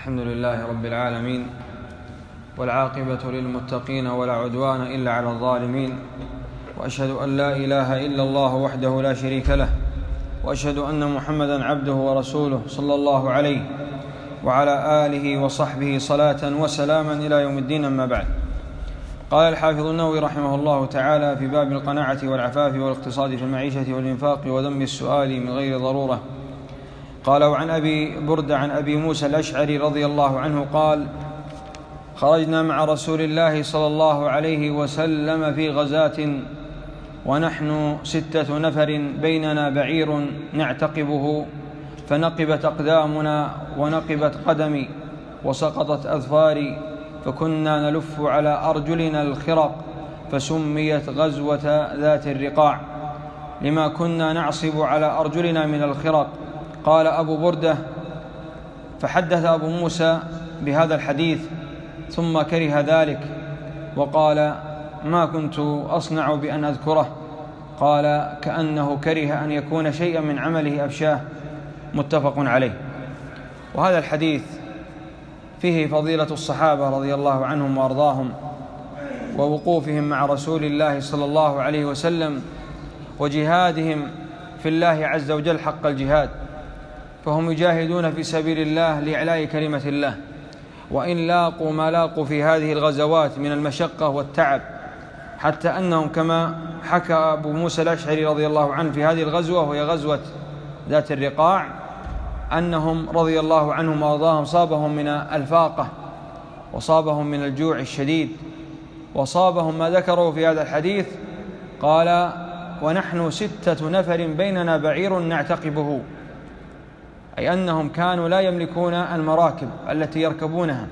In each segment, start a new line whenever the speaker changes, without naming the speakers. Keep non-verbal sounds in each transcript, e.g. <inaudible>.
الحمد لله رب العالمين والعاقبة للمتقين ولا عدوان إلا على الظالمين وأشهد أن لا إله إلا الله وحده لا شريك له وأشهد أن محمدا عبده ورسوله صلى الله عليه وعلى آله وصحبه صلاة وسلاما إلى يوم الدين أما بعد. قال الحافظ النووي رحمه الله تعالى في باب القناعة والعفاف والاقتصاد في المعيشة والإنفاق وذم السؤال من غير ضرورة قال وعن أبي برد عن أبي موسى الأشعري رضي الله عنه قال خرجنا مع رسول الله صلى الله عليه وسلم في غزاة ونحن ستة نفر بيننا بعير نعتقبه فنقبت أقدامنا ونقبت قدمي وسقطت أظفاري فكنا نلف على أرجلنا الخرق فسميت غزوة ذات الرقاع لما كنا نعصب على أرجلنا من الخرق قال أبو بردة فحدث أبو موسى بهذا الحديث ثم كره ذلك وقال ما كنت أصنع بأن أذكره؟ قال كأنه كره أن يكون شيئا من عمله أفشاه. متفق عليه. وهذا الحديث فيه فضيلة الصحابة رضي الله عنهم وأرضاهم ووقوفهم مع رسول الله صلى الله عليه وسلم وجهادهم في الله عز وجل حق الجهاد. فهم يجاهدون في سبيل الله لإعلاء كلمة الله. وإن لاقوا ما لاقوا في هذه الغزوات من المشقة والتعب حتى أنهم كما حكى أبو موسى الأشعري رضي الله عنه في هذه الغزوة وهي غزوة ذات الرقاع أنهم رضي الله عنهم وأرضاهم صابهم من الفاقة وصابهم من الجوع الشديد وصابهم ما ذكروا في هذا الحديث قال ونحن ستة نفر بيننا بعير نعتقبه. أي أنهم كانوا لا يملكون المراكب التي يركبونها.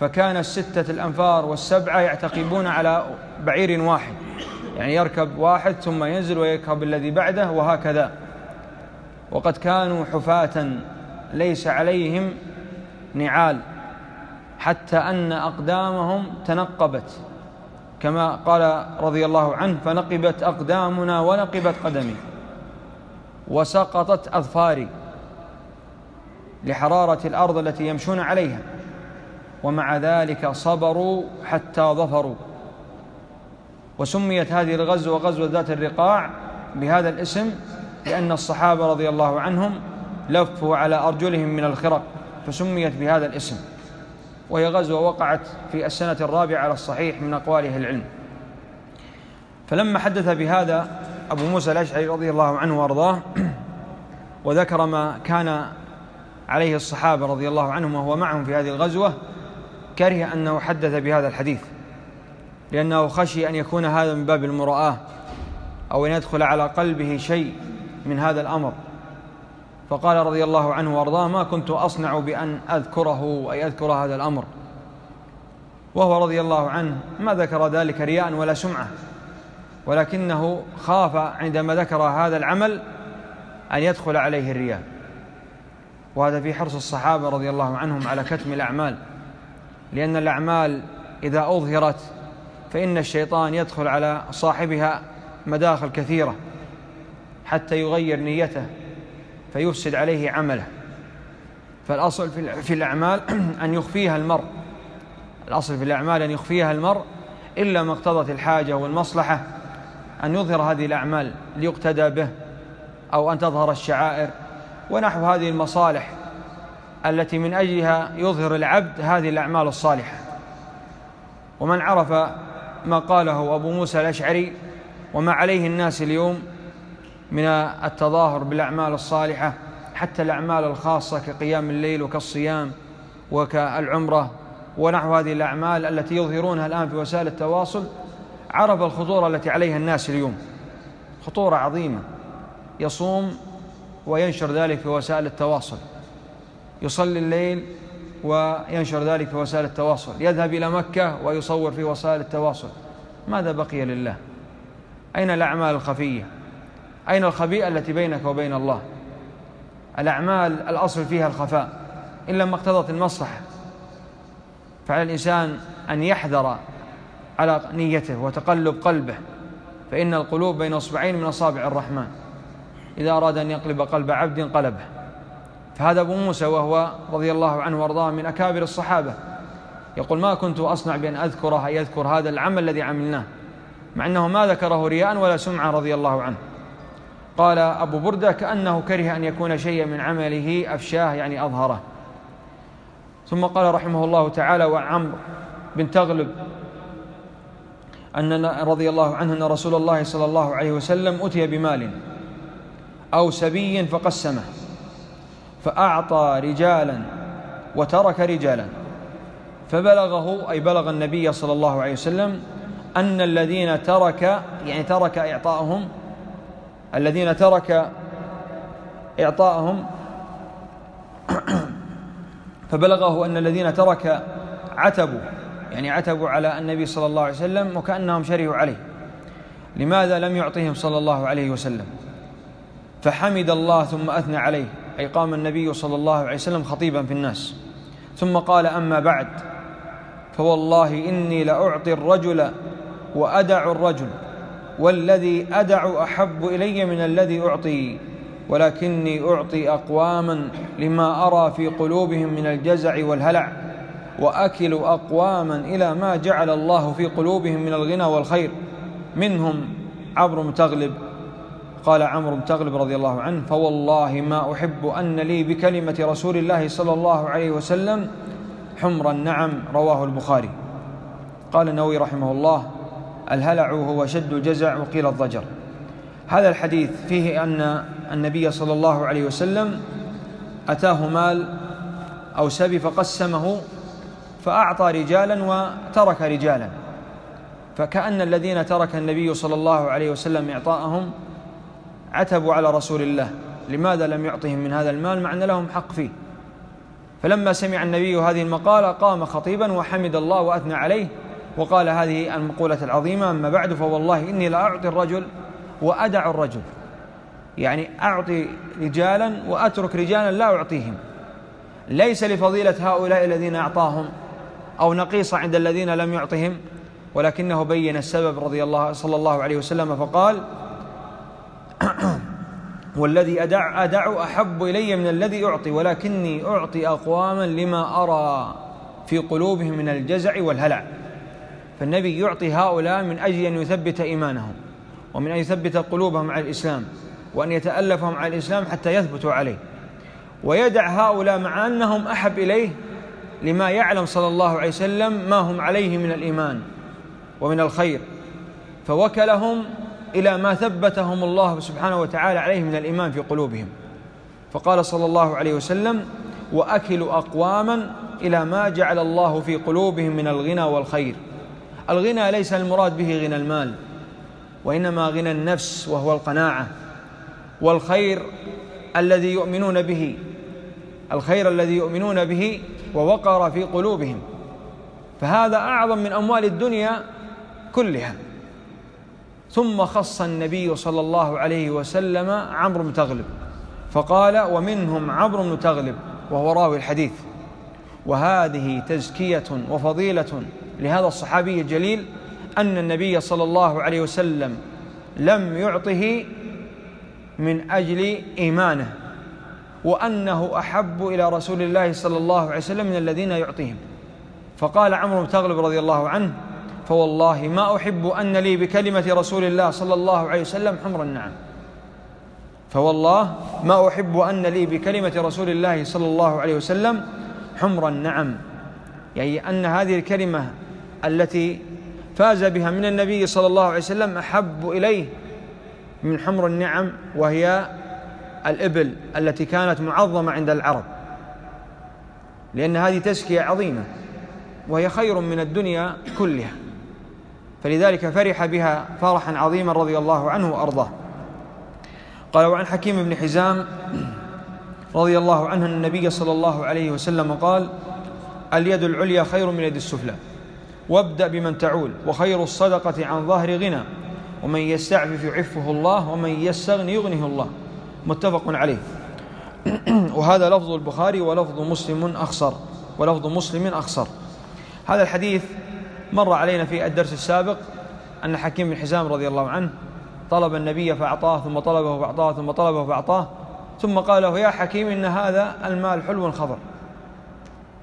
فكان الستة الأنفار والسبعة يعتقبون على بعير واحد. يعني يركب واحد ثم ينزل ويركب الذي بعده وهكذا. وقد كانوا حفاة ليس عليهم نعال. حتى أن أقدامهم تنقبت. كما قال رضي الله عنه فنقبت أقدامنا ونقبت قدمي. وسقطت أظفاري. لحرارة الأرض التي يمشون عليها. ومع ذلك صبروا حتى ظفروا. وسميت هذه الغزوة غزوة ذات الرقاع بهذا الاسم لأن الصحابة رضي الله عنهم لفوا على أرجلهم من الخرق فسميت بهذا الاسم. وهي غزوة وقعت في السنة الرابعة على الصحيح من أقوال أهل العلم. فلما حدث بهذا أبو موسى الأشعري رضي الله عنه وأرضاه وذكر ما كان عليه الصحابة رضي الله عنهم وهو معهم في هذه الغزوة كره أنه حدث بهذا الحديث لأنه خشي أن يكون هذا من باب المرآة أو أن يدخل على قلبه شيء من هذا الأمر. فقال رضي الله عنه وأرضاه ما كنت أصنع بأن أذكره أي أذكر هذا الأمر. وهو رضي الله عنه ما ذكر ذلك رياء ولا سمعة ولكنه خاف عندما ذكر هذا العمل أن يدخل عليه الرياء. وهذا في حرص الصحابة رضي الله عنهم على كتم الأعمال. لأن الأعمال إذا أظهرت فإن الشيطان يدخل على صاحبها مداخل كثيرة حتى يغير نيته فيفسد عليه عمله. فالأصل في الأعمال <clears throat> أن يخفيها المرء. الأصل في الأعمال أن يخفيها المرء إلا ما اقتضت الحاجة والمصلحة أن يظهر هذه الأعمال ليقتدى به أو أن تظهر الشعائر ونحو هذه المصالح التي من أجلها يظهر العبد هذه الأعمال الصالحة. ومن عرف ما قاله أبو موسى الأشعري وما عليه الناس اليوم من التظاهر بالأعمال الصالحة حتى الأعمال الخاصة كقيام الليل وكالصيام وكالعمرة ونحو هذه الأعمال التي يظهرونها الآن في وسائل التواصل عرف الخطورة التي عليها الناس اليوم. خطورة عظيمة. يصوم وينشر ذلك في وسائل التواصل. يصلي الليل وينشر ذلك في وسائل التواصل. يذهب إلى مكة ويصور في وسائل التواصل. ماذا بقي لله؟ أين الأعمال الخفية؟ أين الخبيئة التي بينك وبين الله؟ الأعمال الأصل فيها الخفاء. إلا ما اقتضت المصلحة فعلى الإنسان أن يحذر على نيته وتقلب قلبه فإن القلوب بين أصبعين من أصابع الرحمن. إذا أراد أن يقلب قلب عبد قلبه فهذا أبو موسى وهو رضي الله عنه وأرضاه من أكابر الصحابة. يقول ما كنت أصنع بأن أذكره يذكر هذا العمل الذي عملناه مع أنه ما ذكره رياء ولا سمعة رضي الله عنه. قال أبو بردة كأنه كره أن يكون شيئا من عمله أفشاه يعني أظهره. ثم قال رحمه الله تعالى وعمر بن تغلب أن رضي الله عنه أن رسول الله صلى الله عليه وسلم أتي بمال. أو سبي فقسمه فأعطى رجالا وترك رجالا. فبلغه أي بلغ النبي صلى الله عليه وسلم أن الذين ترك يعني ترك إعطاءهم الذين ترك إعطاءهم <coughs> فبلغه أن الذين ترك عتبوا يعني عتبوا على النبي صلى الله عليه وسلم وكأنهم شرهوا عليه. لماذا لم يعطهم صلى الله عليه وسلم؟ فحمد الله ثم أثنى عليه أي قام النبي صلى الله عليه وسلم خطيبا في الناس. ثم قال أما بعد فوالله إني لأعطي الرجل وأدع الرجل والذي أدع أحب إلي من الذي أعطي ولكني أعطي أقواما لما أرى في قلوبهم من الجزع والهلع وأكل أقواما إلى ما جعل الله في قلوبهم من الغنى والخير منهم عمرو متغلب. قال عمرو متغلب رضي الله عنه فوالله ما أحب أن لي بكلمة رسول الله صلى الله عليه وسلم حمر النعم رواه البخاري. قال النووي رحمه الله الهلع هو شد الجزع وقيل الضجر. هذا الحديث فيه أن النبي صلى الله عليه وسلم أتاه مال أو سبي فقسمه فأعطى رجالا وترك رجالا. فكأن الذين ترك النبي صلى الله عليه وسلم إعطاءهم عتبوا على رسول الله. لماذا لم يعطهم من هذا المال مع أن لهم حق فيه؟ فلما سمع النبي هذه المقالة قام خطيبا وحمد الله وأثنى عليه وقال هذه المقولة العظيمة أما بعد فوالله إني لا أعطي الرجل وأدع الرجل. يعني أعطي رجالا وأترك رجالا لا أعطيهم. ليس لفضيلة هؤلاء الذين أعطاهم أو نقيصة عند الذين لم يعطهم ولكنه بين السبب رضي الله صلى الله عليه وسلم فقال <clears throat> والذي أدع أدع أحب إلي من الذي أعطي ولكني أعطي أقواما لما أرى في قلوبهم من الجزع والهلع. فالنبي يعطي هؤلاء من أجل أن يثبت إيمانهم ومن أن يثبت قلوبهم على الإسلام وأن يتألفهم على الإسلام حتى يثبتوا عليه. ويدع هؤلاء مع أنهم أحب إليه لما يعلم صلى الله عليه وسلم ما هم عليه من الإيمان ومن الخير. فوكلهم إلى ما ثبتهم الله سبحانه وتعالى عليه من الإيمان في قلوبهم. فقال صلى الله عليه وسلم وأكل أقواما إلى ما جعل الله في قلوبهم من الغنى والخير. الغنى ليس المراد به غنى المال وإنما غنى النفس وهو القناعة. والخير الذي يؤمنون به الخير الذي يؤمنون به ووقر في قلوبهم. فهذا أعظم من أموال الدنيا كلها. ثم خص النبي صلى الله عليه وسلم عمرو بن تغلب. فقال ومنهم عمرو بن تغلب وهو راوي الحديث. وهذه تزكية وفضيلة لهذا الصحابي الجليل أن النبي صلى الله عليه وسلم لم يعطه من أجل إيمانه وأنه أحب إلى رسول الله صلى الله عليه وسلم من الذين يعطيهم. فقال عمرو بن تغلب رضي الله عنه فوالله ما أحب أن لي بكلمة رسول الله صلى الله عليه وسلم حمر النعم. فوالله ما أحب أن لي بكلمة رسول الله صلى الله عليه وسلم حمر النعم. يعني أن هذه الكلمة التي فاز بها من النبي صلى الله عليه وسلم أحب إليه من حمر النعم وهي الإبل التي كانت معظمة عند العرب. لأن هذه تزكية عظيمة وهي خير من الدنيا كلها. فلذلك فرح بها فرحا عظيما رضي الله عنه وأرضاه. قال وعن حكيم بن حزام رضي الله عنه أن النبي صلى الله عليه وسلم قال اليد العليا خير من اليد السفلى وابدأ بمن تعول وخير الصدقة عن ظهر غنى ومن يستعفف يعفه الله ومن يستغني يغنه الله. متفق عليه. <clears throat> وهذا لفظ البخاري ولفظ مسلم أخصر ولفظ مسلم أخصر. هذا الحديث مر علينا في الدرس السابق أن حكيم بن حزام رضي الله عنه طلب النبي فأعطاه ثم طلبه فأعطاه ثم طلبه فأعطاه ثم قال له يا حكيم إن هذا المال حلو خضر.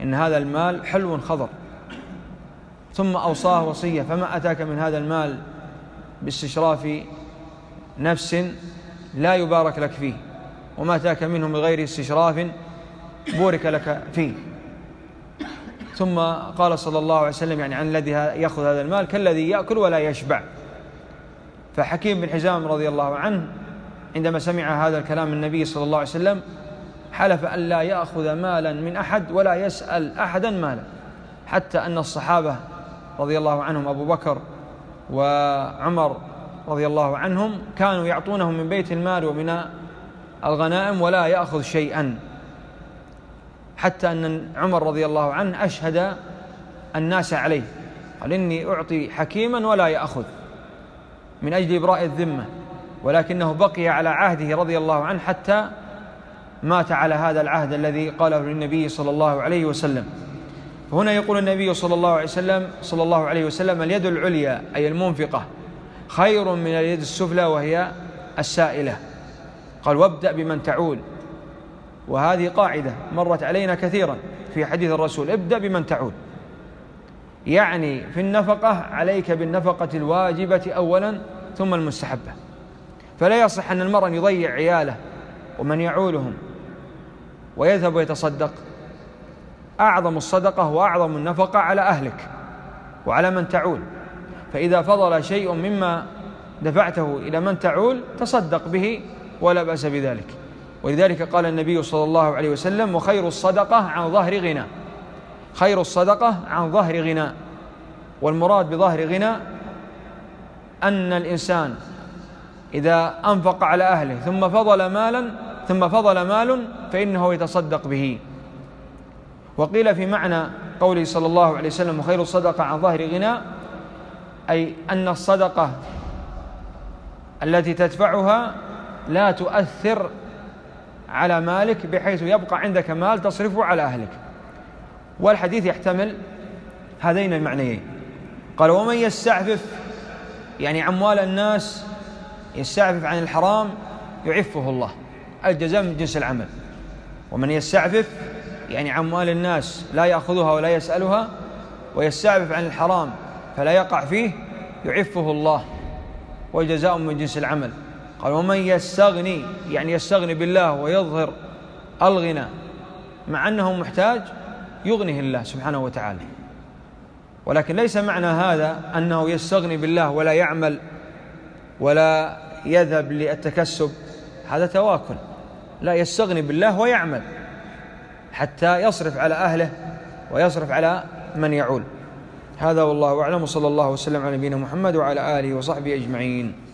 إن هذا المال حلو خضر. ثم أوصاه وصية فما أتاك من هذا المال باستشراف نفس لا يبارك لك فيه وما أتاك منه من غير استشراف بورك لك فيه. ثم قال صلى الله عليه وسلم يعني عن الذي يأخذ هذا المال كالذي يأكل ولا يشبع. فحكيم بن حزام رضي الله عنه عندما سمع هذا الكلام من النبي صلى الله عليه وسلم حلف أن لا يأخذ مالا من أحد ولا يسأل أحدا مالا. حتى أن الصحابة رضي الله عنهم أبو بكر وعمر رضي الله عنهم كانوا يعطونهم من بيت المال ومن الغنائم ولا يأخذ شيئا. حتى أن عمر رضي الله عنه أشهد الناس عليه. قال إني أعطي حكيما ولا يأخذ من أجل إبراء الذمة ولكنه بقي على عهده رضي الله عنه حتى مات على هذا العهد الذي قاله للنبي صلى الله عليه وسلم. هنا يقول النبي صلى الله عليه وسلم صلى الله عليه وسلم اليد العليا أي المنفقة خير من اليد السفلى وهي السائلة. قال وابدأ بمن تعول. وهذه قاعدة مرت علينا كثيرا في حديث الرسول. ابدأ بمن تعول يعني في النفقة عليك بالنفقة الواجبة أولا ثم المستحبة. فلا يصح أن المرء يضيع عياله ومن يعولهم ويذهب ويتصدق. أعظم الصدقة وأعظم النفقة على أهلك وعلى من تعول. فإذا فضل شيء مما دفعته إلى من تعول تصدق به ولا بأس بذلك. ولذلك قال النبي صلى الله عليه وسلم وخير الصدقة عن ظهر غنى. خير الصدقة عن ظهر غنى. والمراد بظهر غنى أن الإنسان إذا أنفق على أهله ثم فضل مالا ثم فضل مال فإنه يتصدق به. وقيل في معنى قوله صلى الله عليه وسلم وخير الصدقة عن ظهر غنى أي أن الصدقة التي تدفعها لا تؤثر على مالك بحيث يبقى عندك مال تصرفه على أهلك. والحديث يحتمل هذين المعنيين. قال ومن يستعفف يعني أموال الناس يستعفف عن الحرام يعفه الله. الجزاء من جنس العمل. ومن يستعفف يعني أموال الناس لا يأخذها ولا يسألها ويستعفف عن الحرام فلا يقع فيه يعفه الله. والجزاء من جنس العمل. قال ومن يستغني يعني يستغني بالله ويظهر الغنى مع أنه محتاج يغنيه الله سبحانه وتعالى. ولكن ليس معنى هذا أنه يستغني بالله ولا يعمل ولا يذهب للتكسب. هذا تواكل. لا يستغني بالله ويعمل حتى يصرف على أهله ويصرف على من يعول. هذا والله أعلم. وصلى الله وسلم على نبينا محمد وعلى آله وصحبه أجمعين.